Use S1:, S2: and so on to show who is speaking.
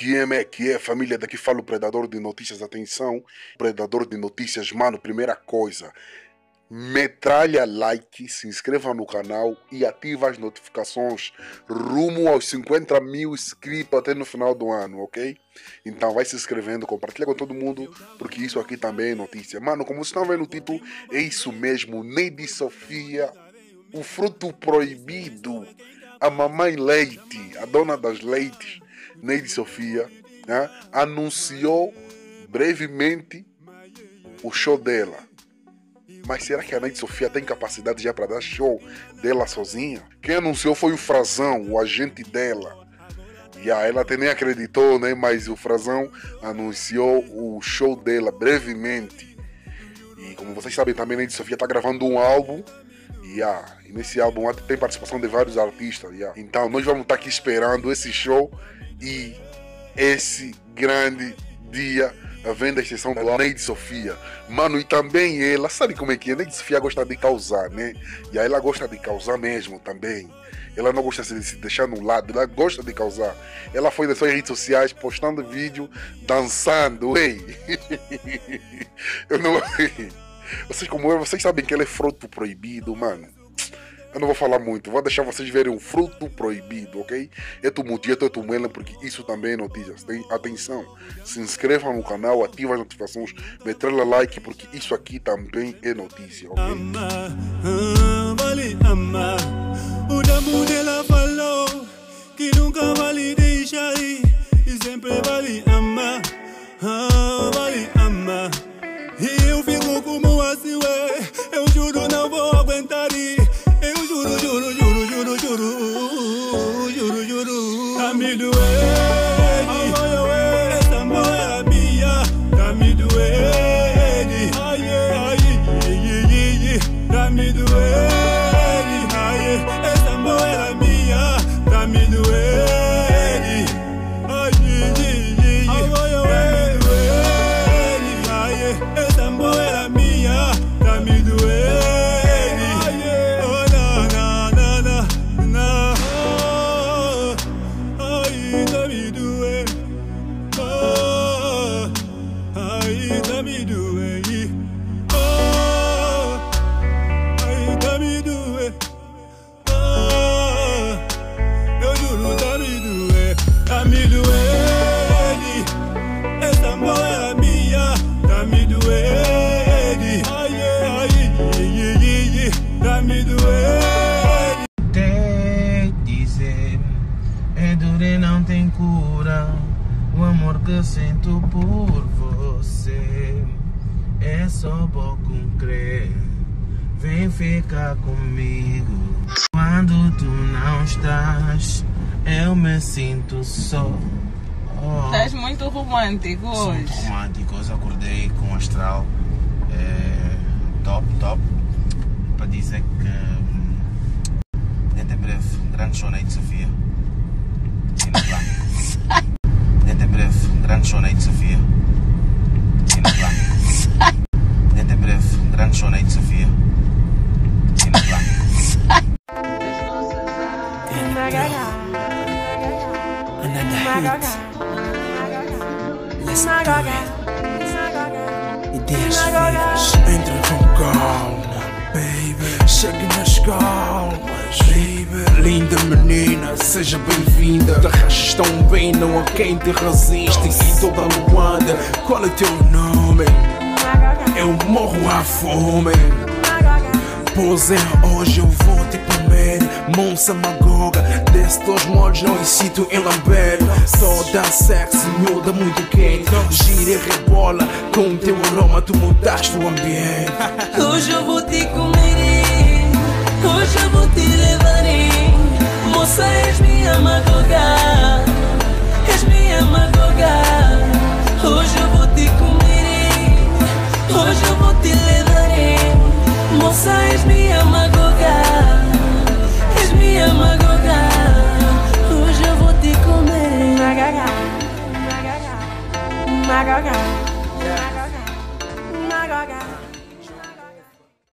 S1: que é, né? que é família daqui fala o Predador de Notícias, atenção, Predador de Notícias, mano, primeira coisa, metralha like, se inscreva no canal e ativa as notificações rumo aos 50 mil inscritos até no final do ano, ok? Então vai se inscrevendo, compartilha com todo mundo, porque isso aqui também é notícia. Mano, como vocês estão vendo no título, é isso mesmo, Neide Sofia, o fruto proibido, a mamãe leite, a dona das leites, Neide Sofia, né, anunciou brevemente o show dela mas será que a Neide Sofia tem capacidade já para dar show dela sozinha? Quem anunciou foi o Frazão, o agente dela. E a ela até nem acreditou, né? Mas o Frazão anunciou o show dela brevemente. E como vocês sabem também, a Neide Sofia está gravando um álbum. Yeah. E nesse álbum tem participação de vários artistas. Yeah. Então nós vamos estar tá aqui esperando esse show e esse grande dia a venda exceção da Neide Sofia. Mano, e também ela, sabe como é que é? Neide Sofia gosta de causar, né? E aí ela gosta de causar mesmo também. Ela não gosta de se deixar no lado, ela gosta de causar. Ela foi nas suas redes sociais postando vídeo dançando, ei. Eu não. Vocês como eu, vocês sabem que ela é fruto proibido, mano. Eu não vou falar muito, vou deixar vocês verem o fruto proibido, ok? É tu mutieto, é tu mela, porque isso também é notícias. Tem, atenção, se inscrevam no canal, ativem as notificações, metrela like, porque isso aqui também é notícia, ok? O damu dela falou que nunca vale deixar ir e sempre vale amar, vale amar. Tell the.
S2: Que sinto por você é só bom crer. Vem ficar comigo. Quando tu não estás, eu me sinto só.
S3: Oh. Estás muito romântico hoje.
S2: muito romântico. Hoje acordei com um astral é, top, top. Para dizer que hum, dentro em breve, grande show de Sofia. Let's do it. Ideias vivas. Entra com calma, baby. Chega nas calmas, baby. Linda menina, seja bem-vinda. Te tão bem, não há quem te resiste. E toda Luanda, qual é teu nome? Eu morro à fome. Hoje eu vou te comer. Monsa Magoga, desce molhos não incito em lamber Toda sexy, miúda muito quente. Gira e rebola, com teu aroma. Tu mudaste o ambiente.
S4: Hoje eu vou te comer, hoje eu vou te